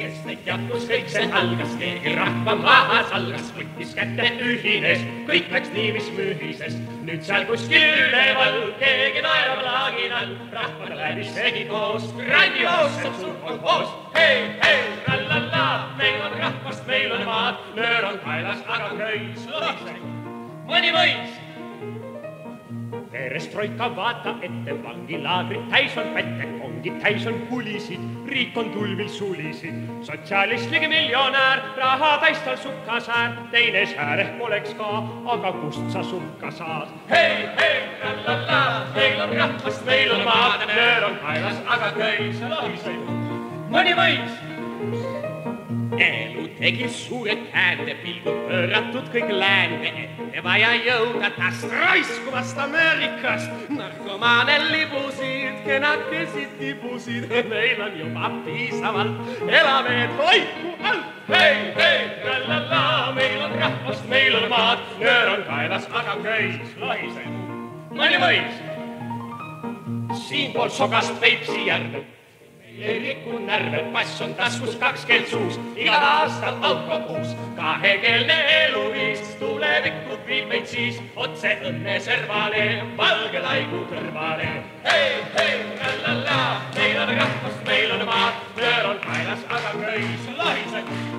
kes neid teadvus kõik see algas, keegi rahva maha salgas, võttis kätte, ühines, kõik läks nii, mis mühises. nüüd seal kuskil üleval keegi naerab laaginal, rahvaga läbis seegi koos, grandioosselt suur kolhoos. hei, hei, trallalla, meil on rahvast, meil on maad, nöör on kaelas, aga köis lohiseb. mõni mõis perestroika, vaata ette, vangilaagrid täis on pätte, kongid täis on pulisid, riik on tulvil sulisid. sotsialistlik miljonär, raha täis tal sukkasäär, teine säär ehk oleks ka, aga kust sa sukka saad? hei, hei, trallalla, meil on rahvast, meil on maad, nöör on kaelas, aga köis lohiseb. mõni võis elu tegi suure käände, pilgud pööratud kõik läände ette vaja jõuda tast raiskuvast Ameerikast. narkomaane libusid, kenakesi tibusid, meil on juba piisavalt, elame toiku all. hei, hei, trallalla, meil on rahvast, meil on maad, nöör on kaelas, aga köis lohiseb. mõni mõis. siinpool sogast Peipsi järve ei riku närve, pass on taskus, kaks keelt suus, igal aastal autokuus. kahekeelne eluviis tulevikku viib meid siis otse õnneservale, valge laigu kõrvale. hei, hei, la-la-la, meil on rahvast, meil on maad, nöör on kaelas, aga köis õis?